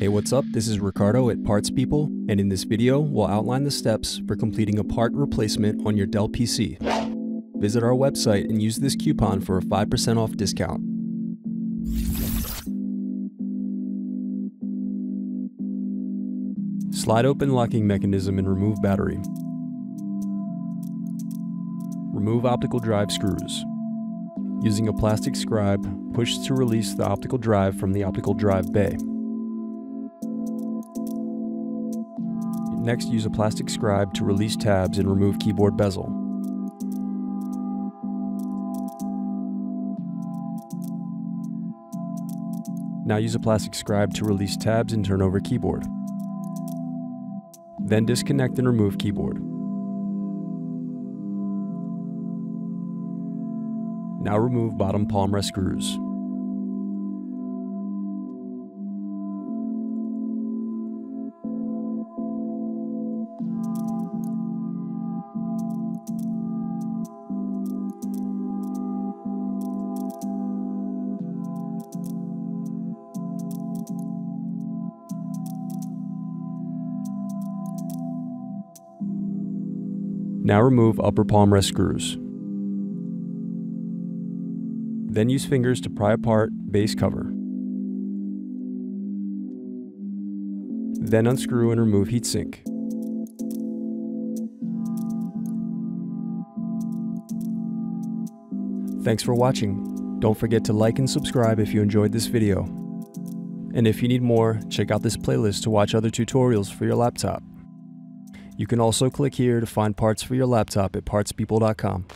Hey, what's up? This is Ricardo at Parts People, and in this video, we'll outline the steps for completing a part replacement on your Dell PC. Visit our website and use this coupon for a 5% off discount. Slide open locking mechanism and remove battery. Remove optical drive screws. Using a plastic scribe, push to release the optical drive from the optical drive bay. Next, use a plastic scribe to release tabs and remove keyboard bezel. Now use a plastic scribe to release tabs and turn over keyboard. Then disconnect and remove keyboard. Now remove bottom palm rest screws. Now remove upper palm rest screws. Then use fingers to pry apart base cover. Then unscrew and remove heatsink. Thanks for watching. Don't forget to like and subscribe if you enjoyed this video. And if you need more, check out this playlist to watch other tutorials for your laptop. You can also click here to find parts for your laptop at partspeople.com.